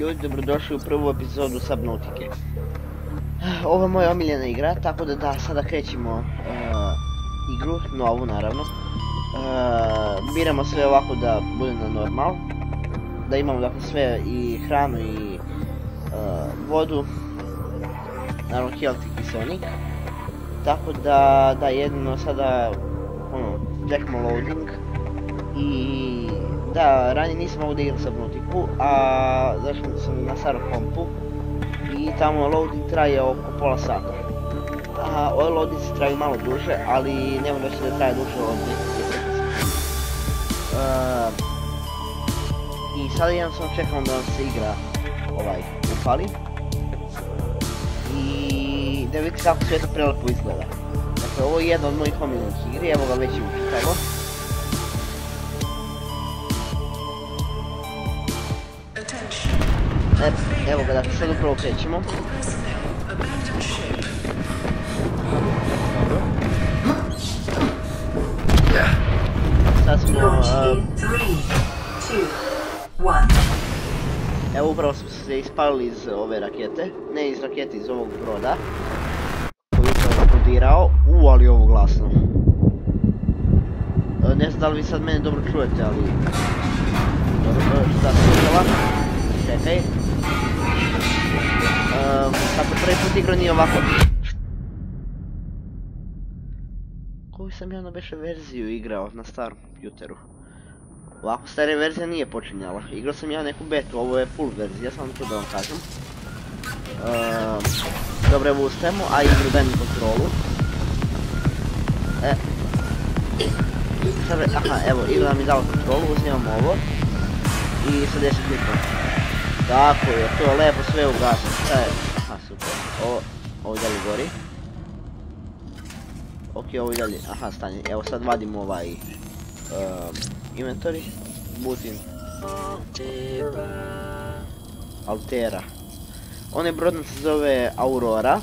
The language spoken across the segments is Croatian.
ljudi, dobrodošli u prvu epizodu Subnautike. Ovo je moja omiljena igra, tako da da, sada krećemo uh, igru, novu naravno. Uh, biramo sve ovako da bude na normal. Da imamo dakle sve i hranu i uh, vodu. Naravno health i kiselnik. Tako da, da jedino sada ono, čekamo loading i da, ranije nisam da igram Subnautiku, a zašao sam na starom kompu i tamo loading traje oko pola sata. A ove loadinci traju malo duže, ali nema reći da traje duže od 10 uh, I sada jednostavno čekam da se igra ovaj upali. I da vidite kako sve to prelepo izgleda. Dakle, ovo je jedna od mojih omiljenih igri, evo ga već je učitalo. E, evo ga, dakle, sad upravo krećemo. Sad smo... Uh, evo upravo smo se ispalili iz ove rakete. Ne iz rakete, iz ovog broda. Koji je upravo eksplodirao. U, ali ovo glasno. E, ne znam da li vi sad mene dobro čujete, ali... Dobro, šta se? Čekaj. Kako prvi put igrao nije ovako... Koju sam ja na beše verziju igrao na starom kompjuteru? Ovako stare verzija nije počinjala. Igrao sam ja neku betu, ovo je full verzija, samo to da vam kažem. Um, dobro, evo ustajemo, a igru daj mi kontrolu. E. Aha, evo, igra je dala kontrolu, uzimamo ovo. I je se klikam. Tako je, to je lepo sve ugasno. E, aha, super. Ovo, ovo dalje gori. Ok, ovo dalje, aha, stanje. Evo sad vadimo ovaj um, inventory. Butin. Altera. Onaj brodnac se zove Aurora.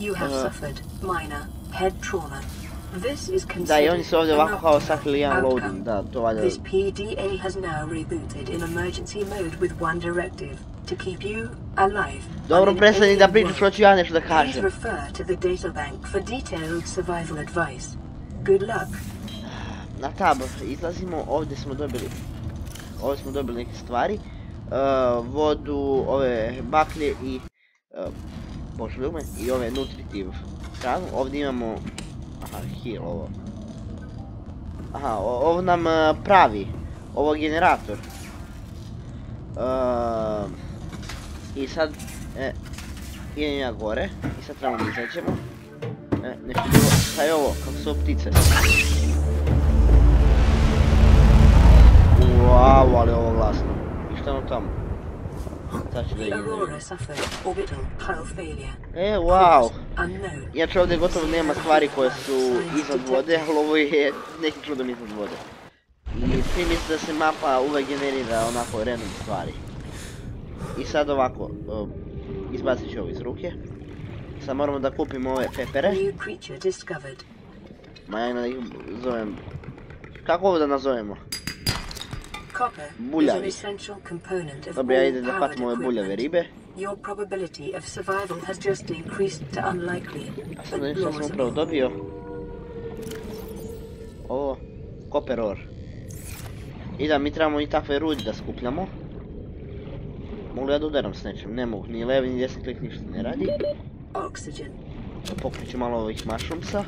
You have suffered minor head trauma. This is Da, i oni considered su ovdje ovako kao sakrili jedan loading, da, to valjda... This PDA has now rebooted in emergency mode with one directive to keep you alive. Dobro, prestani da pričaš, hoću ja nešto da Please kažem. refer to the databank for detailed survival advice. Good luck. Na tab izlazimo, ovdje smo dobili... Ovdje smo dobili neke stvari. Uh, vodu, ove baklje i... Uh, Bože i ove nutritiv hranu. Ovdje imamo... Aha, heal ovo. Aha, ovo nam uh, pravi. Ovo je generator. Uh, I sad... E, idem ja gore. I sad trebamo da izađemo. E, nešto bilo... Šta je ovo? Kako su ovo ptice? Wow, ali ovo glasno. I šta ono tamo? Ću da. Aurora suffered orbital hull failure. E, wow. Unknown. Inače ovdje gotovo nema stvari koje su iznad vode, ali ovo je nekim čudom iznad vode. I svi misle da se mapa uvek generira onako random stvari. I sad ovako, um, izbacit ću ovo iz ruke. Sad moramo da kupimo ove pepere. New creature discovered. Ma ja da ih zovem... Kako ovo da nazovemo? Buljavi. an essential component of Dobro, ja idem da powered hvatim ove buljave ribe. Your probability of survival has just increased to unlikely, A sad nešto sam upravo dobio. Ovo, copper ore. I da, mi trebamo i takve rudi da skupljamo. Mogu ja da udaram s nečim? Ne mogu, ni levi ni desni klik ništa ne radi. Oxygen. Pokriću malo ovih mushroomsa.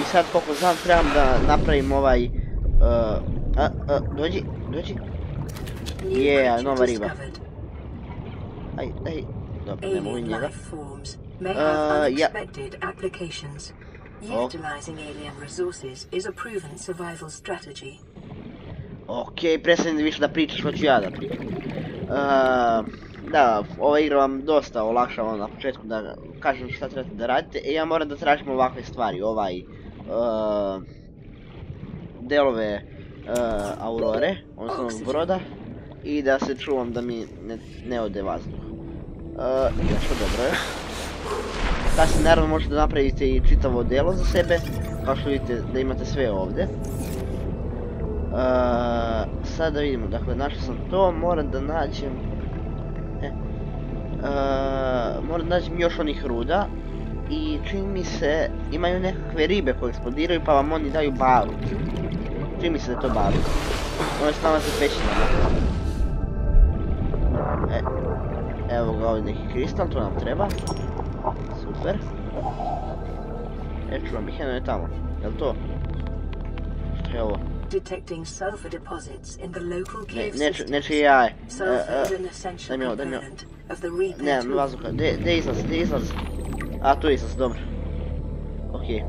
I sad koliko znam trebam da napravim ovaj... Uh, a, a, dođi, dođi. New Yeah, nova riba. Aj, aj. Dobro, ne mogu njega. Uh. Oh. Utilizing alien resources is a proven survival strategy. Okej, prestani više da pričaš, hoću ja da pričam. Uh, da, ova igra vam dosta olakšava na početku da kažem šta trebate da radite. E, ja moram da tražim ovakve stvari, ovaj... Uh, delove uh, Aurore, odnosno broda. I da se čuvam da mi ne, ne ode vazduh. Uh, nešto dobro je. Kasnije naravno možete da napravite i čitavo delo za sebe, kao što vidite da imate sve ovdje. Uh, sad da vidimo, dakle našao sam to, moram da nađem... E, moram da nađem još onih ruda. I čini mi se, imaju nekakve ribe koje eksplodiraju pa vam oni daju barut. Čini mi se da to barut. Ono se nalaze pećinama. E, evo ga ovdje neki kristal, to nam treba. Super. E, čuvam ih, jedno je tamo. Jel to? Što je ovo? Detecting sulfur deposits in the local Ne, cave neće, systems. neće jaje. E, Sulfur is e, an essential daj mi ovo, daj mi ovo. Ne, vazduha, gdje izlaz, gdje izlaz? A, tu izlaz, dobro. Okej.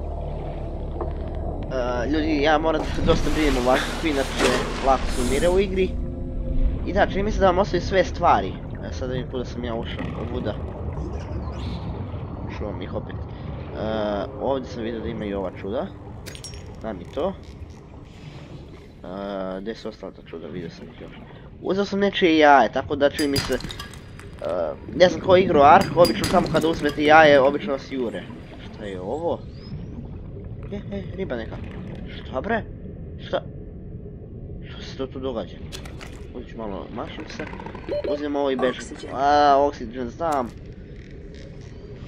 E, ljudi, ja moram da dosta brinem o vazduhu, inače lako se umire u igri. I da, čini mi se da vam ostaju sve stvari. E, sad da vidim kuda sam ja ušao, ovuda. Čuvam ih opet. E, ovdje sam vidio da ima i ova čuda. Da mi to. E, gdje su ostala ta čuda, vidio sam ih još. Uzeo sam nečije jaje, tako da čini mi se... ne znam ko igra Ark, obično samo kada uzmete jaje, obično vas. Šta je ovo? E, e, riba neka. Šta bre? Šta? Šta se to tu događa? Uzet ću malo mašim se. Uzmem ovo i bežim. A, oksigen, znam.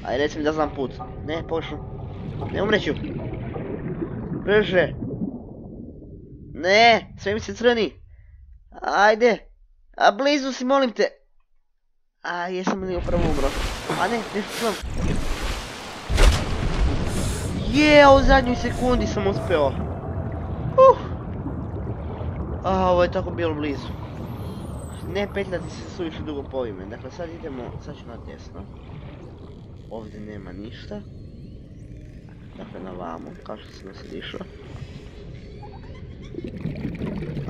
Aj, reci mi da znam put. Ne, pošlu. Ne umreću. Brže. Ne, sve mi se crni. Ajde. A blizu si, molim te. A, jesam li upravo umro? A ne, nešto sam. Je, u zadnjoj sekundi sam uspio. Uh. A, ovo je tako bilo blizu. Ne petljati se suviše dugo po ovime. Dakle, sad idemo, sad ću na desno. Ovdje nema ništa. Dakle, na vamo, kao što sam sad išao.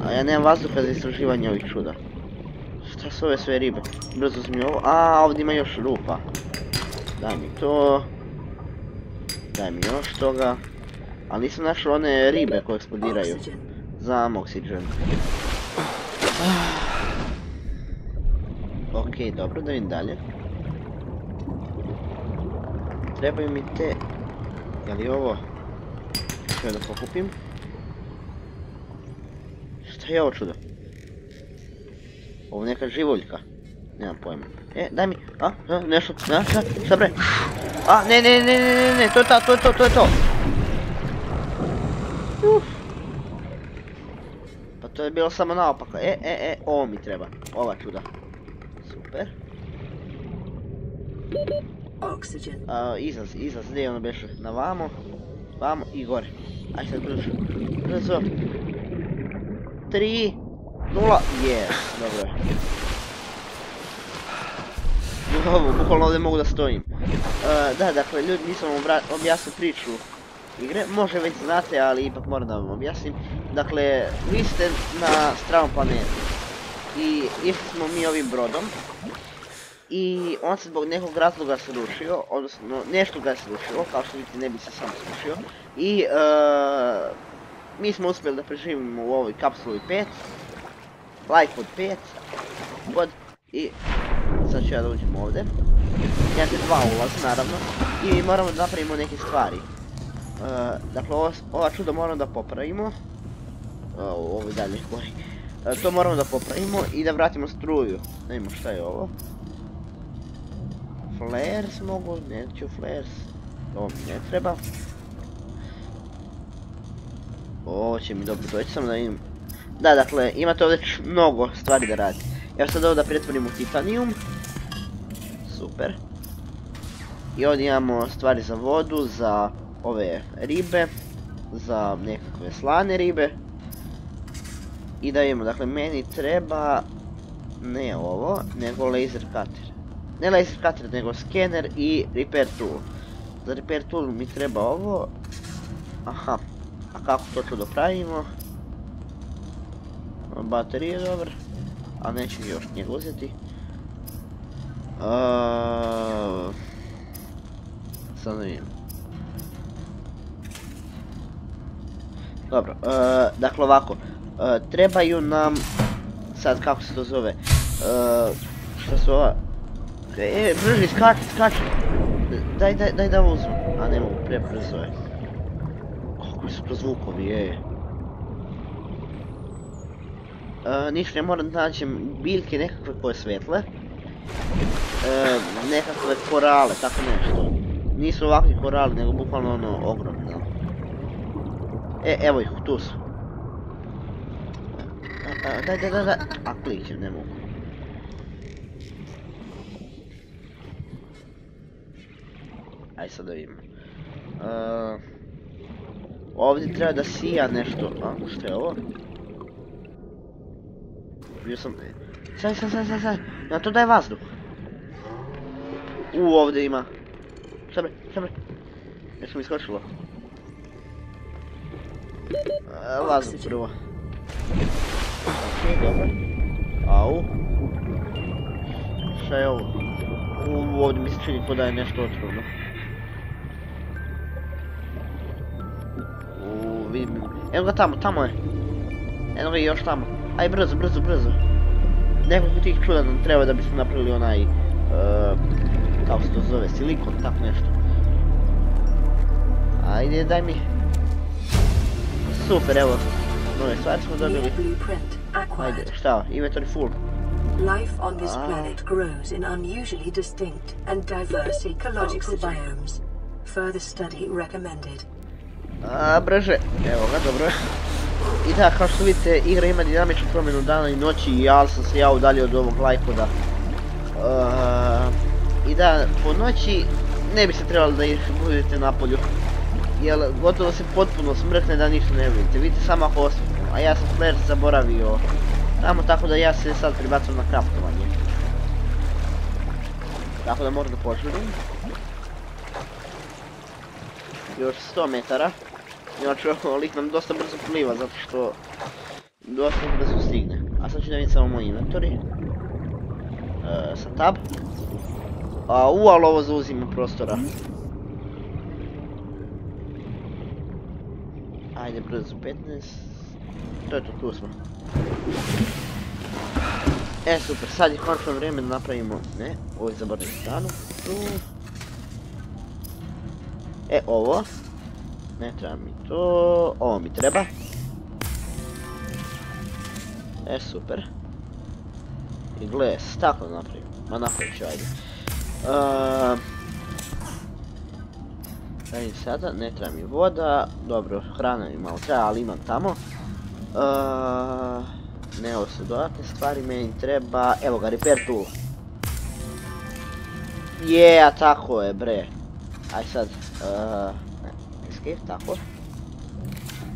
A ja nemam vazduha za istraživanje ovih čuda. Šta su ove sve ribe? Brzo mi ovo. A, ovdje ima još rupa. Daj mi to. Daj mi još toga. Ali nisam našao one ribe koje eksplodiraju. Znam oksigen. Ok, dobro, da vidim dalje. Trebaju mi te... Je li ovo... Što da pokupim? Šta je ovo čudo? Ovo neka živoljka. Nemam pojma. E, daj mi, a, a nešto, a, šta, šta bre? A, ne, ne, ne, ne, ne, ne, to je ta, to je to, to je to. Uf. Pa to je bilo samo naopako. E, e, e, ovo mi treba. Ova čuda. Super. Oxygen. A, izlaz, izlaz, gdje je ono beše? Na vamo, vamo i gore. Aj sad brzo. Brzo. Tri, nula, je, dobro je. Ovo, bukvalno ovdje mogu da stojim. E, da, dakle, ljudi, nisam vam objasnio priču igre, može već znate, ali ipak moram da vam objasnim. Dakle, vi ste na stranom planetu i išli smo mi ovim brodom i on se zbog nekog razloga srušio, odnosno nešto ga je srušilo, kao što vidite ne bi se sam srušio. I e, mi smo uspjeli da preživimo u ovoj kapsuli 5, like od 5, god, i ću ja da uđem ovdje. Imate dva naravno i moramo da napravimo neke stvari. E, dakle, ova, čuda moramo da popravimo. E, ovo je dalje gori. E, to moramo da popravimo i da vratimo struju. Da vidimo šta je ovo. Flares mogu, neću flares. Ovo mi ne treba. Ovo će mi dobro doći, samo da vidim. Da, dakle, imate ovdje mnogo stvari da radite. Ja sad ovo da pretvorim u titanium. Super. I ovdje imamo stvari za vodu, za ove ribe, za nekakve slane ribe. I da vidimo, dakle, meni treba ne ovo, nego laser cutter. Ne laser cutter, nego skener i repair tool. Za repair tool mi treba ovo. Aha, a kako to to dopravimo? Baterije je dobar, a neću još njega uzeti. Uh, sad da vidim. Dobro, e, dakle ovako, e, trebaju nam, sad kako se to zove, e, šta su ova, e, brži, skači, skači, daj, daj, daj da uzmem, a ne mogu, prebrzo je, kako su to zvukovi, je, ništa, ja moram da nađem biljke nekakve koje svetle. E, nekakve korale, tako nešto. Nisu ovakvi korali, nego bukvalno ono ogromno. E, evo ih, tu su. Daj, daj, daj, daj. A klikćem, ne mogu. Aj sad da vidimo. E, ovdje treba da sija nešto. A, što je ovo? Bio sam... Sad, sad, sad, sad, sad. Na to daj vazduh. U, ovdje ima. Sad bre, sad bre. Jesam iskočilo. E, Vazduh prvo. Dobro. Au. Šta je ovo? U, ovdje mi se čini ko da je nešto otrovno. U, vidim. Evo ga tamo, tamo je. Evo ga i još tamo. Aj brzo, brzo, brzo. Nekoliko tih čuda nam treba da bismo napravili onaj... Uh, kako se to zove, silikon, tako nešto. Ajde, daj mi. Super, evo. Nove stvari smo dobili. Ajde, šta, inventory full. Life on this planet grows in unusually distinct and diverse ecological biomes. Further study recommended. A, brže, evo ga, dobro. I da, kao što vidite, igra ima dinamičnu promjenu dana i noći i ja sam se ja udaljio od ovog lajkoda. I da, po noći ne bi se trebali da ih budete na polju. Jer gotovo se potpuno smrkne da ništa ne vidite. Vidite ako osvjetno. A ja sam flare zaboravio tamo tako da ja se sad pribacam na kraftovanje. Tako da moram da požurim. Još 100 metara. Inače, ovo lik nam dosta brzo pliva, zato što dosta brzo stigne. A sad ću da vidim samo moj inventory. E, sa tab. A u, ali ovo zauzima prostora. Ajde, brzo, 15. To je to, tu smo. E, super, sad je konačno vrijeme da napravimo... Ne, ovo je stranu. Tu. E, ovo. Ne treba mi to, ovo mi treba. E, super. I gle, staklo napravim. Ma napravit ću, ajde. Ehm, Ajde sada, ne treba mi voda. Dobro, hrana mi malo treba, ali imam tamo. Ehm, ne, ovo su dodatne stvari, meni treba... Evo ga, repair tool. Je, tako je, bre. Aj sad, ne, escape, tako.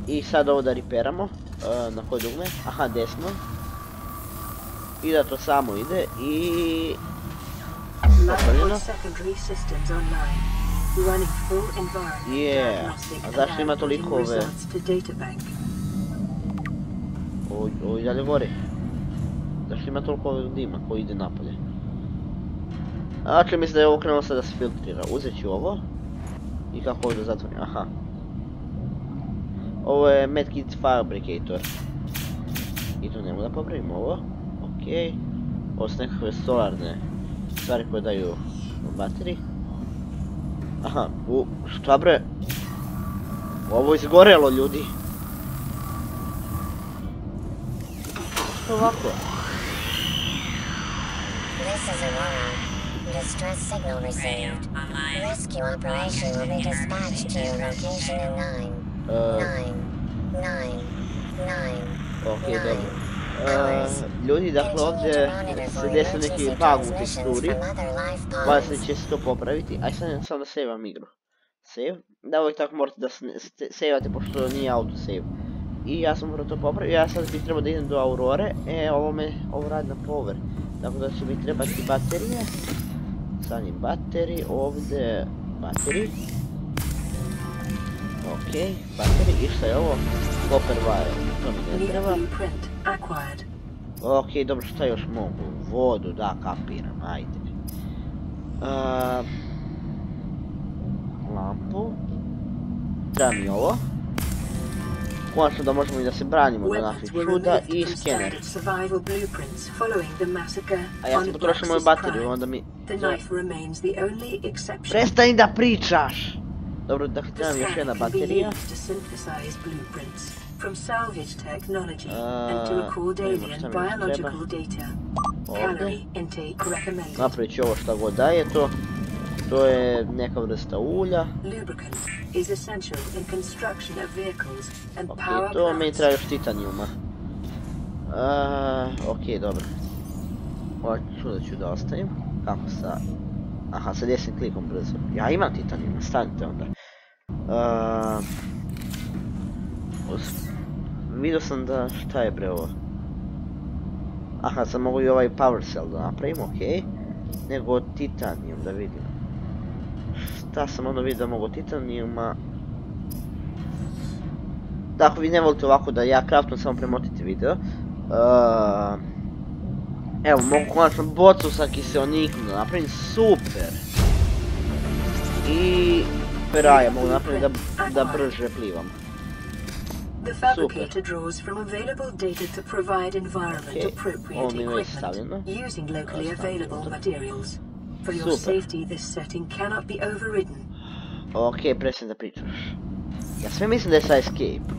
I sad ovo da repairamo. ehm, na koje dugme? Aha, desno. I da to samo ide i... Yeah. A zašto ima toliko ove- to. Ovo, i dalje gori. Zašto ima toliko ovog dima koji ide napolje? Dakle, mislim da je ovo krenulo sada da se filtrira. Uzet ću ovo. I kako ovdje zatvorim, aha. Ovo je Medkit Fabricator. I tu nemo da popravimo ovo. Okej. Ovo su nekakve solarne stvari koje daju bateriji. Aha, u, šta bre? Ovo je izgorelo ljudi. Što ovako? This is Aurora. Distress signal received. Rescue operation will be dispatched to your location in nine, Uh, nine, nine, nine. ok, dobro. Uh, ljudi, dakle ovdje se desi neki bug u teksturi. Valjda se će se to popraviti. Aj sad sam da saveam igru. Save. Da uvijek tako morate da saveate pošto nije auto save. I ja sam morao to popraviti. Ja sad bih trebao da idem do Aurore. E, ovo me, ovo radi na power. Tako da će mi trebati baterije. Stani bateri, ovdje bateri. Ok, bateri. I šta je ovo? Copper wire. To mi ne treba. blueprint acquired. Ok, dobro, šta još mogu? Vodu, da, kapiram, ajde. Ehm, lampu. Treba mi ovo. Konačno da možemo i da se branimo od naših čuda i skener. A ja sam potrošio moju bateriju, onda mi... Prestani da pričaš! Dobro, treba mi još jedna baterija. from salvage technology and to record vidimo alien šta mi još biological data. Ovdje. Calorie intake recommended. Napravit ću ovo šta god daje to. To je neka vrsta ulja. Lubricant is essential in construction of vehicles and Ok, power to plants. treba još titanijuma. Uh, ok, dobro. Ovo čudo ću da ostavim. Kako sa... Aha, sa desnim klikom brzo. Ja imam titanijuma, stanite onda. Uh, vidio sam da... Šta je bre ovo? Aha, sad mogu i ovaj power cell da napravim, ok. Nego titanijum da vidim. Šta sam onda vidio da mogu titanijuma? Da, ako vi ne volite ovako da ja craftom samo premotite video. Uh, evo, mogu konačno bocu sa kiselnikom da napravim, super! I peraja mogu napraviti da, da brže plivam. The fabricator draws from available data to provide environment Okay. appropriate Ovo mi je već stavljeno. Super. Ok, presem da pričaš. Ja sve mislim da je sa escape.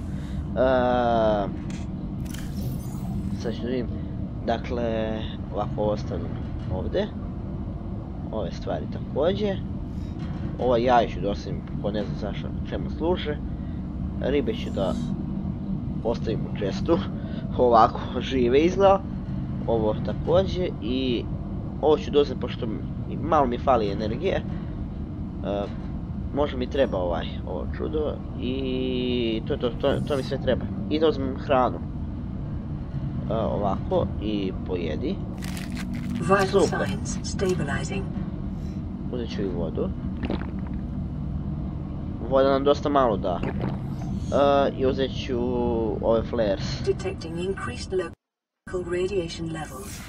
Uh, sad ću da vidim. Dakle, ovako ostavljam ovdje. Ove stvari također. Ovaj jaj ću da ostavim, ko ne znam zašto, čemu služe. Ribe ću da ostavim u čestu. Ovako, žive izgleda. Ovo također i ovo ću dozeti pošto malo mi fali energije. Uh, možda mi treba ovaj, ovo čudo i to mi sve treba. I da uzmem hranu. Uh, ovako i pojedi. Super. stabilizing. Uzet ću i vodu. Voda nam dosta malo da. Uh, I uzet ću ove flares. detecting increased local radiation levels.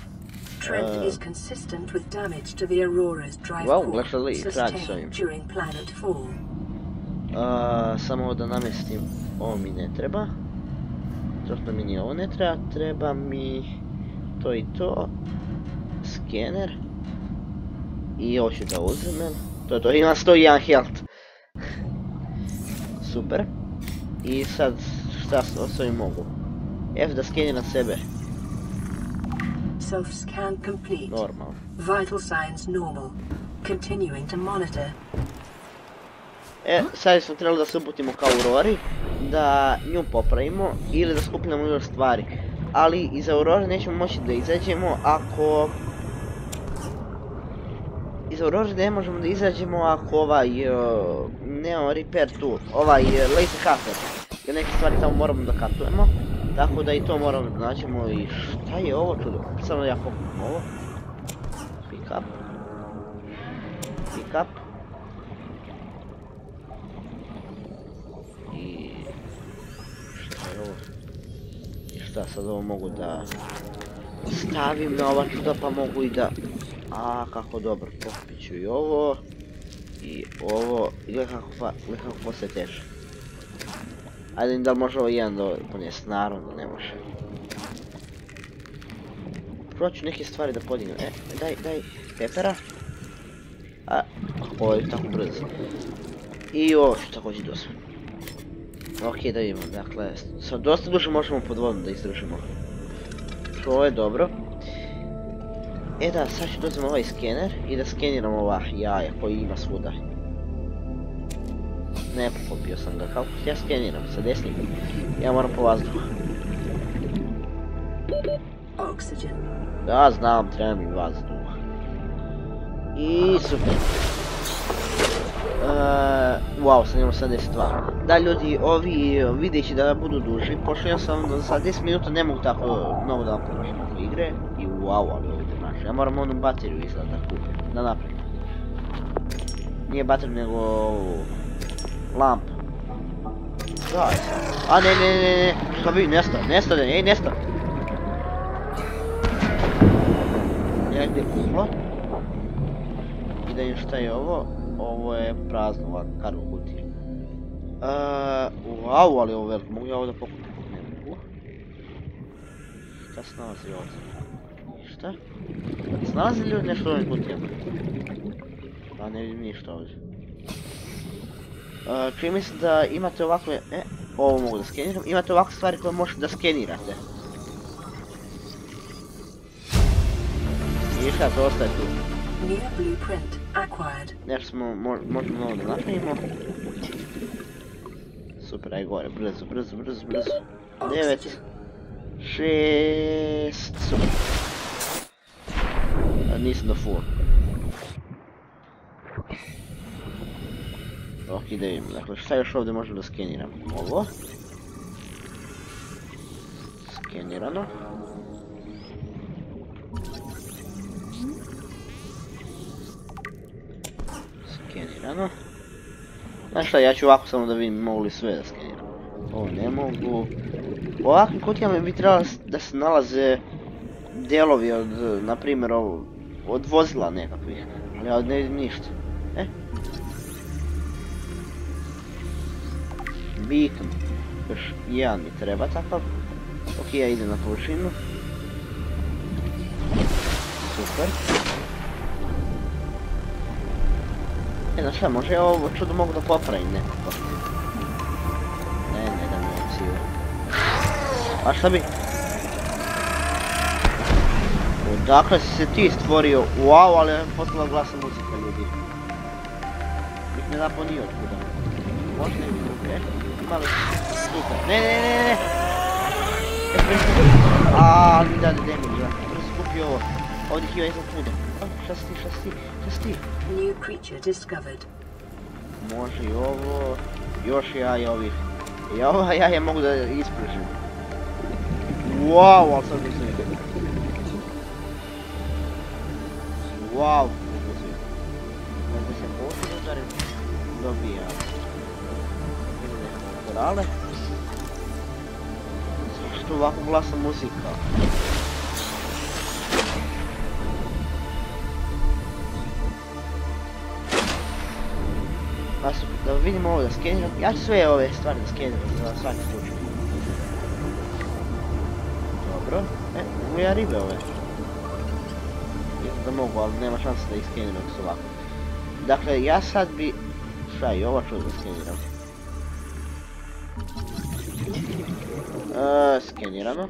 Trend Uh, is consistent with damage to the Aurora's drive Wow, core sustained during planet fall. Uh, samo da namestim, ovo mi ne treba. Zato mi ni ovo ne treba, treba mi to i to. Skener. I ovo ću da uzmem. To je to, imam 101 health. Super. I sad, šta s ovim mogu? F da skeniram sebe, Self-scan complete. normalno. Vital signs normal. Continuing to monitor. E, sad smo trebali da se uputimo ka Aurori, da nju popravimo ili da skupljamo još stvari. Ali iz Aurore nećemo moći da izađemo ako... Iz Aurore ne možemo da izađemo ako ovaj... Uh, Neo Repair tool, ovaj uh, laser cutter. Jer neke stvari tamo moramo da katujemo. Tako da i to moramo da nađemo i šta je ovo čudo? Samo ja pokupim ovo. Pick up. Pick up. I ovo? Šta sad ovo mogu da stavim na ova čuda pa mogu i da... A kako dobro, pokupit ću i ovo. I ovo, gledaj kako, pa, postaje teže. Ajde da li može ovo jedan da ponijesti, naravno da ne može. Prvo ću neke stvari da podignem, e, daj, daj, pepera. A, ovo je tako brzo. I ovo ću također dosme. Ok, da vidimo, dakle, sa dosta duže možemo pod vodom da izdržimo. To je dobro. E da, sad ću dozim ovaj skener i da skeniram ova jaja koji ima svuda. Ne pokupio sam ga, kako ja skeniram, sa desnim. Ja moram po vazduhu. Oxygen. Da, znam, treba mi vazduh. I super. Uh, wow, sad imamo 72. Da ljudi, ovi videći da budu duži, pošto ja sam za 10 minuta ne mogu tako mnogo da napravim oko igre. I wow, ali ovdje znači, ja moram onu bateriju izgleda da kupim, da napravim. Nije bateriju nego. Daj sad. A ne, ne, ne, ne, što bi, nestao, nestao, ej, nestao. Negdje kuplo. I da im šta je ovo? Ovo je prazno, ova kargo kutija. Eee, wow, ali ovo veliko, mogu ja ovo da pokupim? Ne mogu. Šta se nalazi ovdje? Ništa. Snalazi li nešto u ovim kutijama? Pa ne vidim ništa ovdje. Eee, čini mi se da imate ovako, e, Ovo mogu da skeniram. Imate ovakve stvari koje možete da skenirate. I šta, to ostaje tu. New blueprint acquired. Nešto smo, mo- možemo novo da napravimo. Super, aj gore, brzo, brzo, brzo, brzo. Devet. Šest, super. A, nisam do full. Ok, da vidimo, dakle šta još ovdje možemo da skeniram? Ovo. Skenirano. Skenirano. Znaš šta, ja ću ovako samo da vidim mogu li sve da skeniram. Ovo ne mogu. U ovakvim kutijama bi trebalo da se nalaze dijelovi od, na primjer, od vozila nekakvih. Ali ja ne vidim ništa. E? Beacon. Još jedan mi treba takav. Ok, ja idem na površinu. Super. E, znaš šta, može ja ovo čudo mogu da popravim nekako. Ne, ne da mi opciju. A šta bi? Odakle si se ti stvorio? Wow, ali je postala glasna muzika ljudi. Bih ne napao ni otkuda. Možda ne vidim, okej. Malo super. Ne, ne, ne, ne! Aaaa, mi dade damage, ja. Brzo kupi ovo. Ovdje ih ima iznad puno. Šta si ti, šta si ti, šta si ti? New creature discovered. Može i ovo, još jaja ovih. I ova jaja mogu da ispržim. Wow, ali sad nisam nikad. Wow, ubrzo. Kada se poslije udarim, dobija. Ili neke korale. Što ovako glasna muzika? Da vidimo ovo da skeniram. Ja ću sve ove stvari da skeniram za svaki slučaj. Dobro. E, mogu ja ribe ove. Mislim da mogu, ali nema šanse da ih skeniram su ovako. Dakle, ja sad bi... Šta i ovo ću da skeniram. E, skenirano.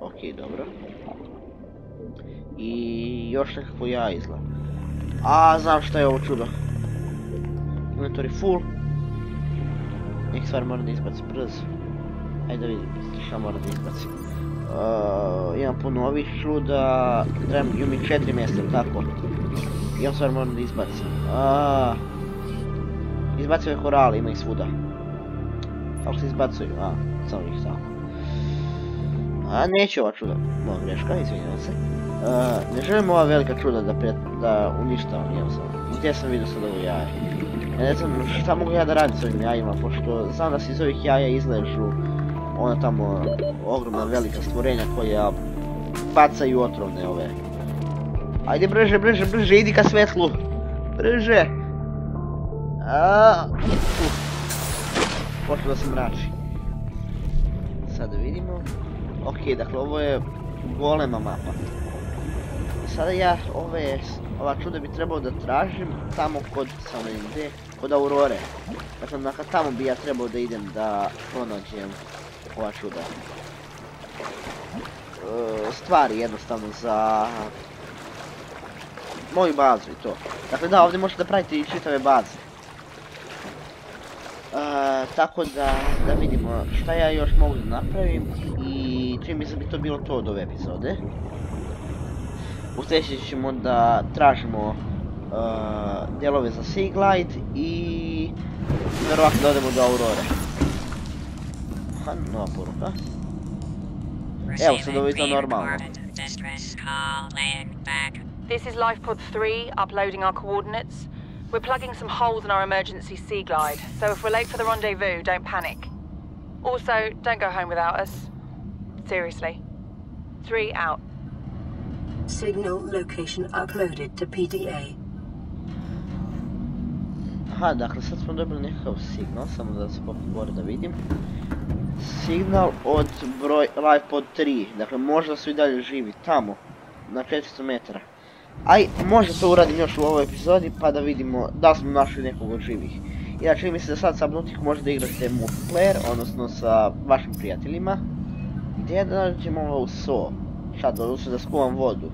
Ok, dobro. I još nekako ja izgleda. A, znam šta je ovo čudo. Inventory full. Neki stvari moram da izbacim brzo. Ajde da vidim, šta moram da izbacim. Imam puno ovih čuda, trebam mi četiri mjesta, tako? Imam stvari moram da izbacim. Uh, je korale, ima ih svuda. Kako se izbacuju? A, samo ih tako. A, neću ova čuda. Moja greška, izvinjavam se. Ne želim ova velika čuda da, da uništavam jednostavno. Gdje sam vidio sad ovo jaje? Ne znam šta mogu ja da radim s ovim jajima, pošto znam da se iz ovih jaja izležu ona tamo ogromna velika stvorenja koja bacaju otrovne ove. Ajde brže, brže, brže, idi ka svetlu. Brže. Počelo da se mrači. Sada vidimo. Ok, dakle ovo je golema mapa. Sada ja ove, ova čuda bi trebao da tražim tamo kod, samo kod Aurore. Dakle, dakle, tamo bi ja trebao da idem da pronađem ova čuda. E, stvari jednostavno za moju bazu i to. Dakle da, ovdje možete praviti i čitave baze. E, tako da, da vidimo šta ja još mogu da napravim i čim mi bi to bilo to od ove epizode. U sljedeći ćemo da tražimo uh, dijelove za Seaglide i vjerovatno da odemo do Aurore. Aha, nova poruka. Evo sad ovo je to normalno. This is LifePod 3, uploading our coordinates. We're plugging some holes in our emergency sea glide, so if we're late for the rendezvous, don't panic. Also, don't go home without us. Seriously. Three out. Signal location uploaded to PDA. Aha, dakle sad smo dobili nekakav signal, samo da se poput gore da vidim. Signal od broj LifePod 3, dakle možda su i dalje živi tamo, na 400 metara. Aj, možda to uradim još u ovoj epizodi pa da vidimo da smo našli nekog od živih. Čini mi se da sad Subnautica možete igrati multiplayer, odnosno sa vašim prijateljima. Gdje da nađemo ovo so? Šta, da da skuvam vodu.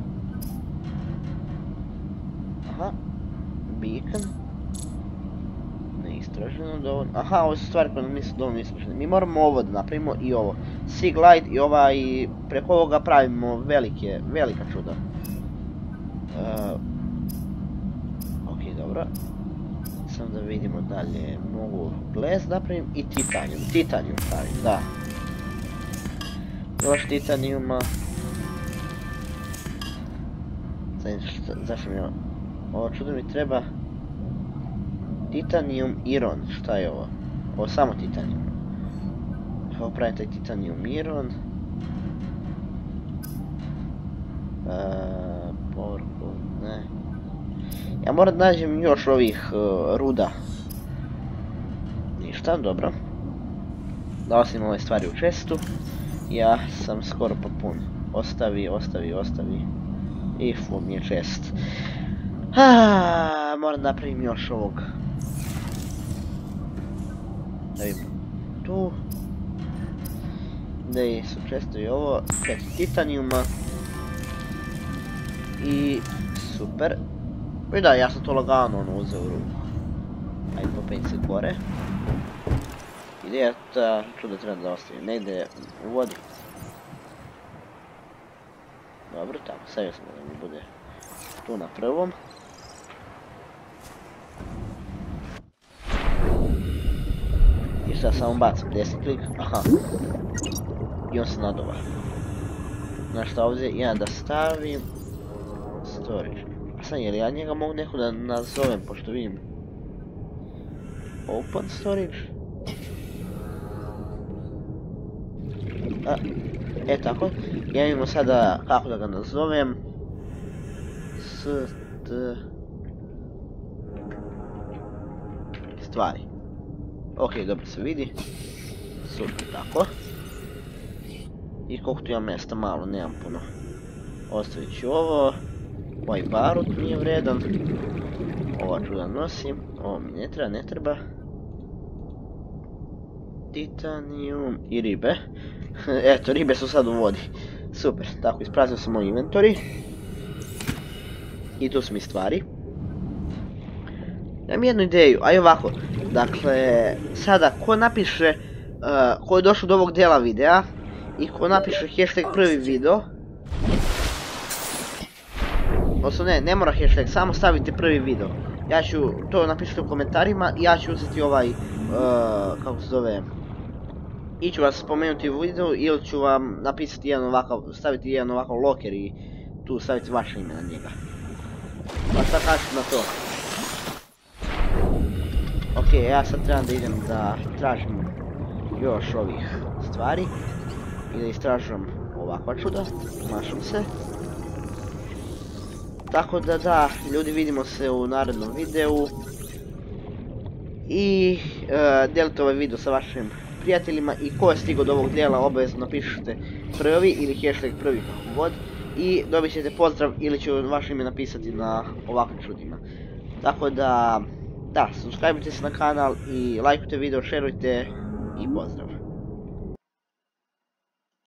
Aha. Beacon. Neistraženo dovoljno. Aha, ovo su stvari koje nisu dovoljno istražene. Mi moramo ovo da napravimo i ovo. Sea Glide i ovaj, preko ovoga pravimo velike, velika čuda. Uh, ok, dobro. Samo da vidimo dalje. Mogu gles napravim i titanium. Titanium pravim, da. Još titanijuma. Zašto mi ovo čudo mi treba Titanium Iron, šta je ovo? Ovo samo titanium. Evo pravim taj titanium Iron. Porku, ne. Ja moram da nađem još ovih uh, ruda. Ništa, dobro. Dao sam ove stvari u čestu. Ja sam skoro popun. Ostavi, ostavi, ostavi. I mi je čest. Ah, moram napravim još ovog. Da vidimo. Tu. Da su često i ovo. Četiri titanijuma. I super. I da, ja sam to lagano ono uzeo u ruku. Ajde popet se gore. Ideja ta čuda treba da ostavim. Ne u vodi. Dobro, tako, stavio sam da mi bude tu na prvom. I sad samo bacam desni klik, aha. I on se nadova. Znaš šta ovdje, ja da stavim storage. A sad jer ja njega mogu neko da nazovem, pošto vidim open storage. A, e tako, ja imamo sada kako da ga nazovem. S, t... Stvari. Ok, dobro se vidi. Super, tako. I koliko tu imam mjesta, malo, nemam puno. Ostavit ću ovo. Ovaj barut nije vredan. Ova ću da nosim. Ovo mi ne treba, ne treba. Titanium i ribe. Eto, ribe su sad u vodi. Super, tako ispraznio sam moj inventori. I tu su mi stvari. Imam jednu ideju, aj ovako. Dakle, sada ko napiše, uh, ko je došao do ovog dijela videa i ko napiše hashtag prvi video. Odnosno ne, ne mora hashtag, samo stavite prvi video. Ja ću to napisati u komentarima ja ću uzeti ovaj, uh, kako se zove, i ću vas spomenuti u videu ili ću vam napisati jedan ovakav, staviti jedan ovakav loker i tu staviti vaše ime na njega. Pa šta kažete na to? Ok, ja sad trebam da idem da tražim još ovih stvari i da istražujem ovakva čuda, našam se. Tako da da, ljudi vidimo se u narednom videu i uh, dijelite ovaj video sa vašim prijateljima i ko je stigao do ovog dijela obavezno napišite prvi ili hashtag prvi god i dobit ćete pozdrav ili ću vaše ime napisati na ovakvim čudima. Tako da, da, subscribe se na kanal i lajkujte video, šerujte i pozdrav.